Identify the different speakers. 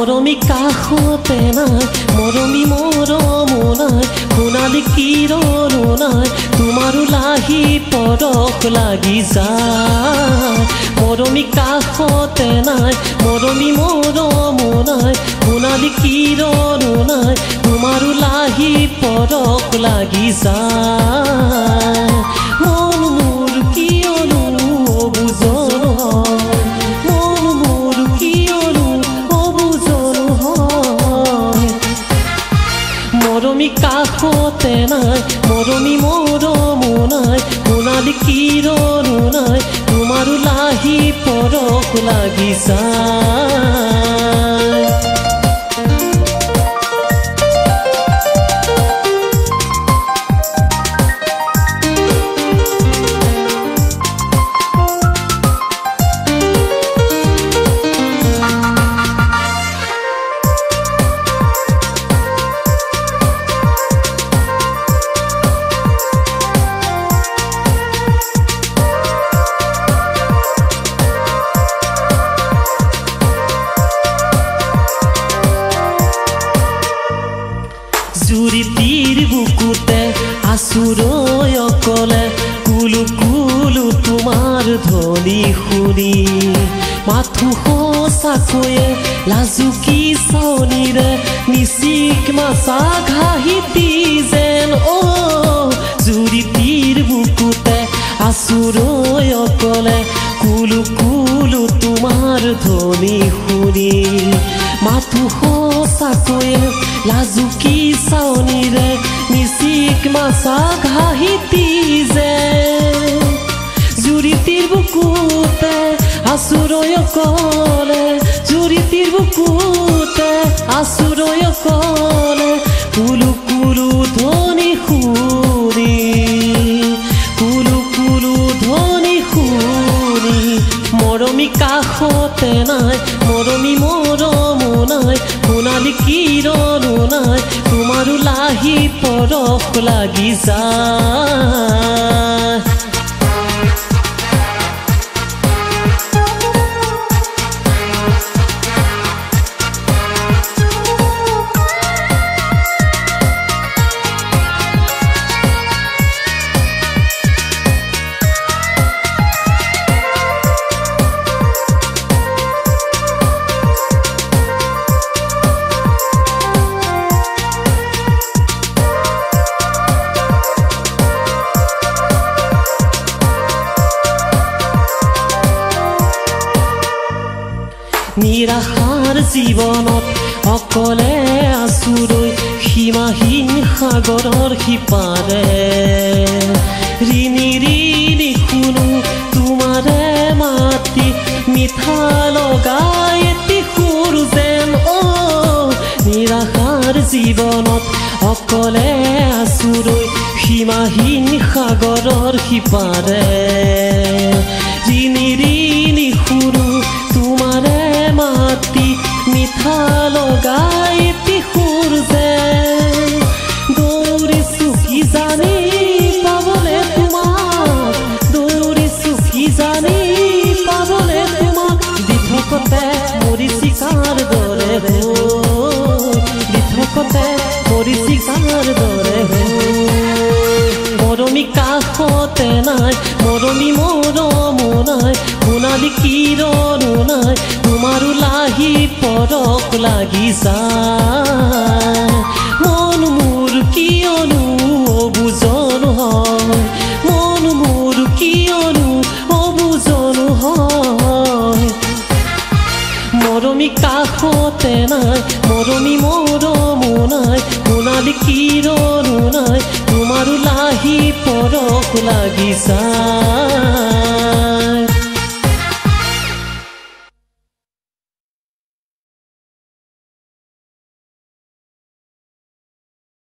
Speaker 1: মৰমী কাষতে নাই মৰমী মৰম নাই সোণালী কিৰণো নাই তোমাৰো লাহি পৰশ লাগি যায়। মৰমী কাষতে নাই মৰমী মৰম নাই সোণালী কিৰণো নাই তোমাৰো লাহি পৰশ লাগি যায়। মৰমী কাষতে নাই মৰমী মৰম নাই সোণালী কিৰণো নাই তোমাৰো লাহি পৰশ লাগি তীৰ বুকুতে আচুৰৈ অকলে কুলু কুলু তোমাৰ ধ্বনি শুনি মাথো সঁচাকৈয়ে লাজুকী চাউনিৰে নিচিক মাছা ঘাহিতি যেন অ' জুৰি তীৰ বুকুতে আচুৰৈ অকলে কুলু কুলু তোমাৰ ধ্বনি শুনি মাথো সঁচাকৈয়ে লাজুকী চাউনিৰে মিচিক মাছা ঘাহিতি যে জুৰিটিৰ বুকুতে আচুৰৈ কলে জুৰিটিৰ বুকুতে আচুৰৈ কলে কুলু কুলু ধ্বনি শুনি কুলু কুলু ধ্বনি শুনি মৰমী কাষতে নাই মৰমী মৰম নাই সোণালী লাহি পৰশ লাগি যায় নিৰাশাৰ জীৱনত অকলে আচুৰৈ সীমাহীন সাগৰৰ সিপাৰে। ঋণি ঋণি শুনো তোমাৰে মাতি মিঠা লগাই এটি সুৰ যেন অ' নিৰাশাৰ জীৱনত অকলে আচুৰৈ সীমাহীন সাগৰৰ সিপাৰে। ঋণি ঋণি মাতি মিঠালো গাই পিহুর যে দৌৰিছো কি জানি পাবলে তোমাক দৌৰিছো কি জানি পাবলে তোমাক দি থাকোঁতে মৰিচিকাৰ দৰে দি থাকোঁতে মৰিচিকাৰ দৰে মন মোৰ কিয়নো অবুজন হয় মন মোৰ কিয়নো অবুজন হয় মৰমী কাষতে নাই মৰমী মৰম নাই সোণালী কিৰণো নাই তোমাৰো লাহি পৰশ লাগি যায়